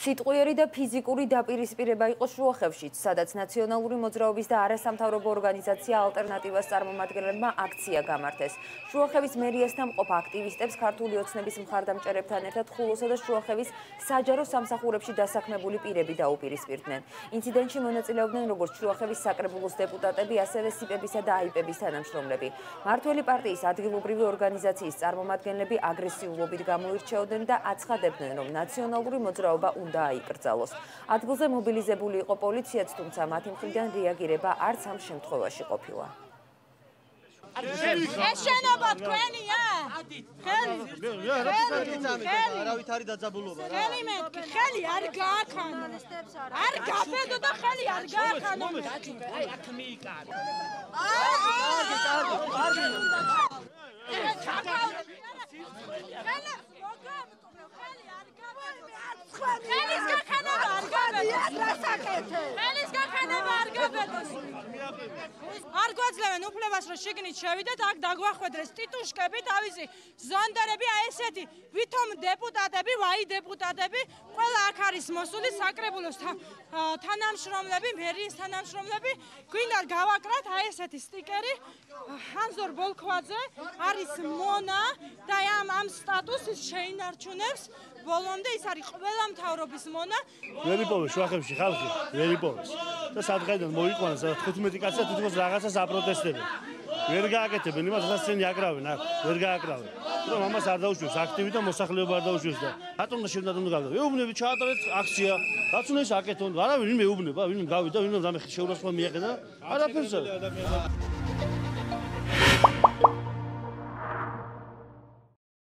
სიტყვიერი და ფიზიკური დაპირისპირება იყო შუახევშიც, სადაც ნაციონალური მოძრაობის და არასამთავრობო ორგანიზაცია ალტერნატივას წარმომადგენლებმა აქცია გამართეს. შუახევის მერიასთან მყოფ აქტივისტებს ქართული ოცნების მხარდამჭერებთან ერთად ხულოსა და შუახევის საჯარო სამსახურებში დასაქმებული პირები დაუპირისპირდნენ. ინციდენტში მონაწილეობდნენ როგორც შუახევის საკრებულოს დეპუტატები, ასევე სიპებისა და აიპების თანამშრომლები. მართველი პარტიის ადგილობრივი ორგანიზაციის წარმომადგენლები აგრესიულობით გამოირჩეოდნენ და აცხადებდნენ, რომ ნაციონალური მოძრაობა უნდა აიკრძალოს. ადგილზე მობილიზებული იყო პოლიციაც, თუმცა მათი მხრიდან რეაგირება არც ამ შემთხვევაში ყოფილა. ეს შენობა თქვენია? ხელი. ხელი. არავით არის დაძაბულობა რა. ხელი მე, ხელი არ გაახანო. არ გაფედო და ხელი არ გაახანო. აი აქ მიიკარე. აა, კარგი, კარგი, კარგი. ხელის გახანება არ გაბედოს. ხელის გახანება არ გაბედოს. არ გვაძლევენ უფლებას რომ შიგნით შევიდეთ, აქ დაგვახვედრეს ტიტუშკები, თავისი ზონდერები, აი ესეთი ვითომ დეპუტატები, ვაი დეპუტატები, ყველა აქ არის მოსული საკრებულოს თანამშრომლები, მერიის თანამშრომლები, გვინდა გავაკრათ აი ესეთი სტიკერი ხანზორ ბოლქვაძე არის მონა და ამ ამ სტატუსის შეინარჩუნებს ბოლომდე ის არის ყველა მთავრობის მონა ვერ იპოვეს შუახებში ხალხი ვერ იპოვეს და სადღაიდან მოიყვანეს. 15 კაცი თვითონ რაღაცას აპროტესტებენ ვერ გააკეთებენ იმას რასაც წინ იაკრავენ აქ ვერ გააკრავენ. რომ ამას არ დაუშვეს აქტივი და მოსახლეობა არ დაუშვეს და რატომ და შეიძლება უნდა გავდა ეუბნები ჩაატარეთ აქცია. რაც უნდა ის აკეთონ არავინ მეუბნება ვინ გავიდა ვინ რამე შეურაცხყოფა მიახედა არაფერს